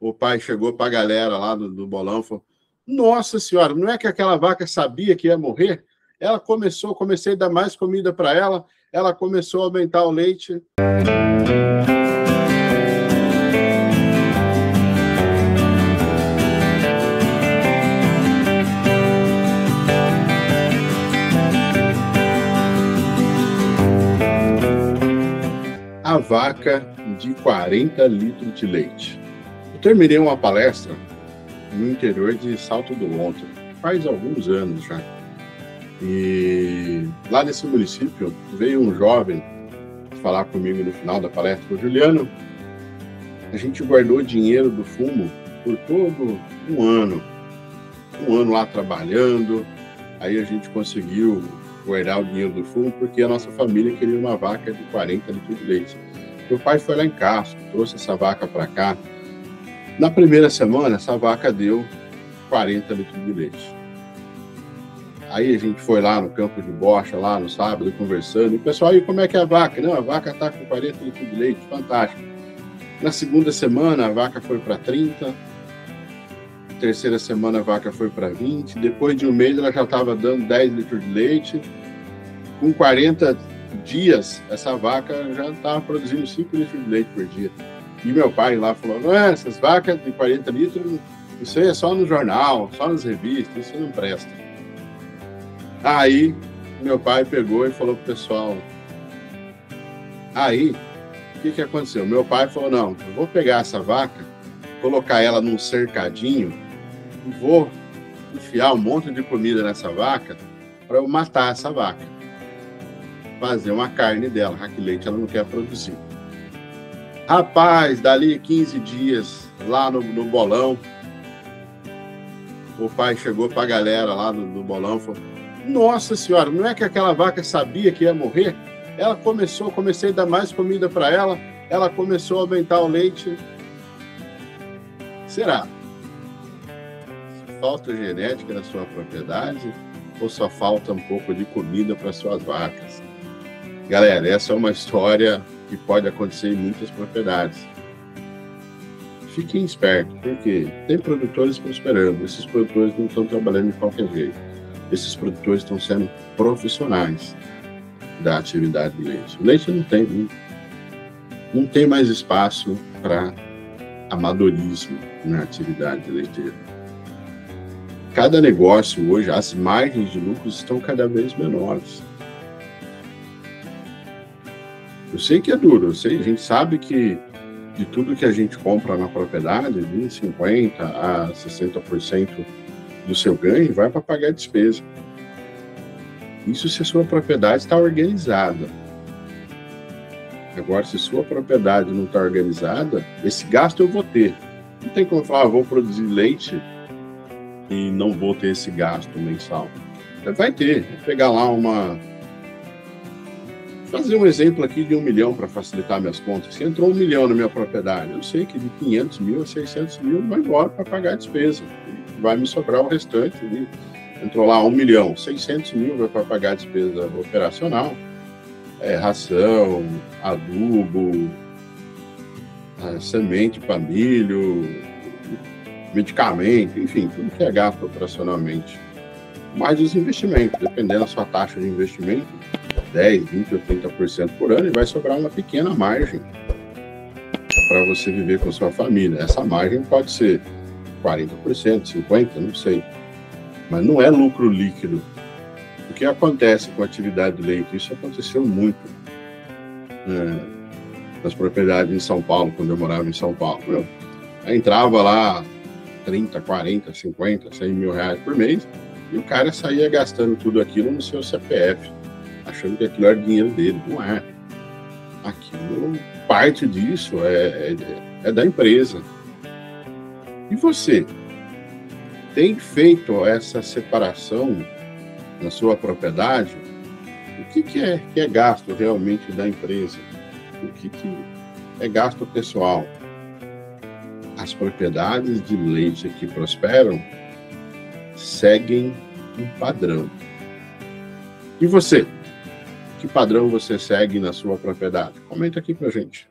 o pai chegou para a galera lá do, do bolão e falou: Nossa senhora, não é que aquela vaca sabia que ia morrer? Ela começou, comecei a dar mais comida para ela, ela começou a aumentar o leite. A vaca de 40 litros de leite. Terminei uma palestra no interior de Salto do Lontra, faz alguns anos já. E lá nesse município veio um jovem falar comigo no final da palestra, falou, Juliano, a gente guardou dinheiro do fumo por todo um ano. Um ano lá trabalhando, aí a gente conseguiu guardar o dinheiro do fumo porque a nossa família queria uma vaca de 40 litros de leite. Meu pai foi lá em Castro, trouxe essa vaca para cá, na primeira semana, essa vaca deu 40 litros de leite. Aí a gente foi lá no campo de bocha, lá no sábado, conversando. E o pessoal, aí como é que é a vaca? Não, a vaca está com 40 litros de leite, fantástico. Na segunda semana, a vaca foi para 30. Terceira semana, a vaca foi para 20. Depois de um mês, ela já estava dando 10 litros de leite. Com 40 dias, essa vaca já estava produzindo 5 litros de leite por dia. E meu pai lá falou: ah, essas vacas de 40 litros, isso aí é só no jornal, só nas revistas, isso não presta. Aí meu pai pegou e falou pro pessoal. Aí, o que, que aconteceu? Meu pai falou: não, eu vou pegar essa vaca, colocar ela num cercadinho, vou enfiar um monte de comida nessa vaca para eu matar essa vaca. Fazer uma carne dela, já que leite ela não quer produzir. Rapaz, dali 15 dias, lá no, no bolão, o pai chegou para a galera lá do, do bolão e falou: Nossa senhora, não é que aquela vaca sabia que ia morrer? Ela começou, comecei a dar mais comida para ela, ela começou a aumentar o leite. Será? Falta genética na sua propriedade ou só falta um pouco de comida para suas vacas? Galera, essa é uma história que pode acontecer em muitas propriedades. Fiquem espertos, porque tem produtores prosperando, esses produtores não estão trabalhando de qualquer jeito. Esses produtores estão sendo profissionais da atividade de leite. O leite não tem, não tem mais espaço para amadorismo na atividade leiteira. Cada negócio hoje, as margens de lucros estão cada vez menores. Eu sei que é duro, eu sei, a gente sabe que de tudo que a gente compra na propriedade, de 50% a 60% do seu ganho vai para pagar a despesa. Isso se a sua propriedade está organizada. Agora, se sua propriedade não está organizada, esse gasto eu vou ter. Não tem como falar, ah, vou produzir leite e não vou ter esse gasto mensal. Vai ter. Vou pegar lá uma fazer um exemplo aqui de um milhão para facilitar minhas contas. Se entrou um milhão na minha propriedade, eu sei que de 500 mil a 600 mil vai embora para pagar a despesa. Vai me sobrar o restante. Ali. Entrou lá um milhão, 600 mil vai para pagar a despesa operacional, é, ração, adubo, é, semente para milho, medicamento, enfim, tudo que é gasto operacionalmente. Mais os investimentos, dependendo da sua taxa de investimento, 10, 20 ou 30% por ano e vai sobrar uma pequena margem para você viver com sua família. Essa margem pode ser 40%, 50%, não sei. Mas não é lucro líquido. O que acontece com a atividade de leite? Isso aconteceu muito né, nas propriedades em São Paulo, quando eu morava em São Paulo. Eu entrava lá 30, 40, 50, 100 mil reais por mês e o cara saía gastando tudo aquilo no seu CPF achando que aquilo era dinheiro dele. Não é. Aquilo, parte disso é, é, é da empresa. E você? Tem feito essa separação na sua propriedade? O que, que, é, que é gasto realmente da empresa? O que, que é gasto pessoal? As propriedades de leite que prosperam seguem um padrão. E você? Que padrão você segue na sua propriedade? Comenta aqui pra gente.